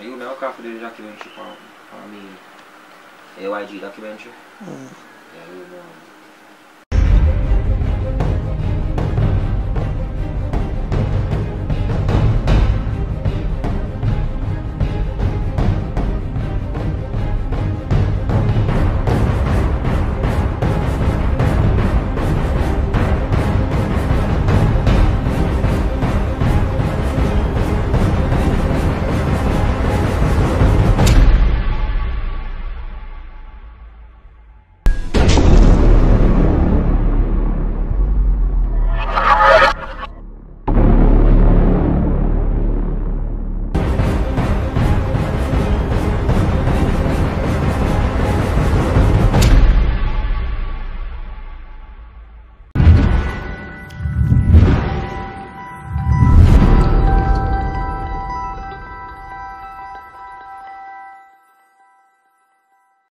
you know, I do the documentary for, for me, AYG documentary. Mm. Yeah, you know.